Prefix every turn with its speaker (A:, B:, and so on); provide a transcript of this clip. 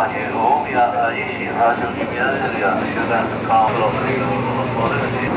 A: Panie, umia, a jeśli w naszym imieniu, ja się będę kąpał, to